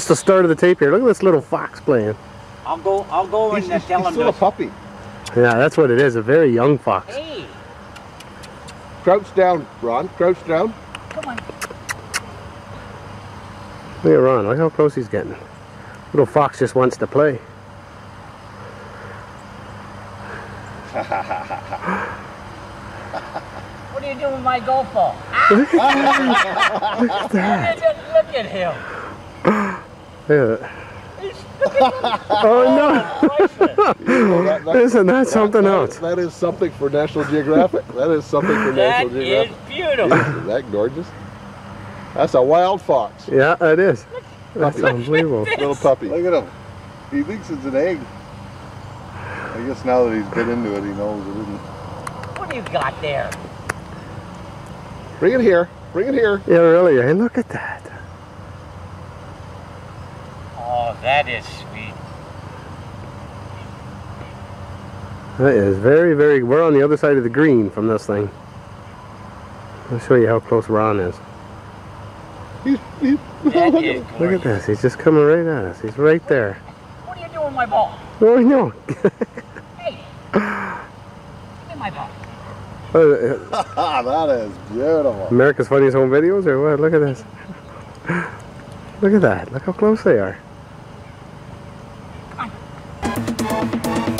just the start of the tape here. Look at this little fox playing. I'll go. I'll go He's, and he's, tell he's him. still a puppy. Yeah, that's what it is. A very young fox. Hey, Crouch down, Ron. Crouch down. come on. Look at Ron. Look how close he's getting. Little fox just wants to play. What are you doing with my golf ball? Look at that. Look at him. Look at that. Oh Well, that- no! that- Isn't that something that- else? That is something for National Geographic. That is something for National is Geographic. beautiful. Isn't that gorgeous? That's a wild fox. Yeah, it is. That's unbelievable. Little puppy. Look at him. He thinks it's an egg. I guess now that he's been into it, he knows it isn't. What do you got there? Bring it here. Bring it here. Yeah, really. Hey, look at that. Oh, that is sweet. That is very, very. We're on the other side of the green from this thing. I'll show you how close Ron is. He's, he's, look at is. Look at this. He's just coming right at us. He's right there. What are you doing with my ball? Oh no! Hey, give me my ball. Ah, that is beautiful. America's Funniest Home Videos or what? Look at this. Look at that. Look how close they are. Thank you.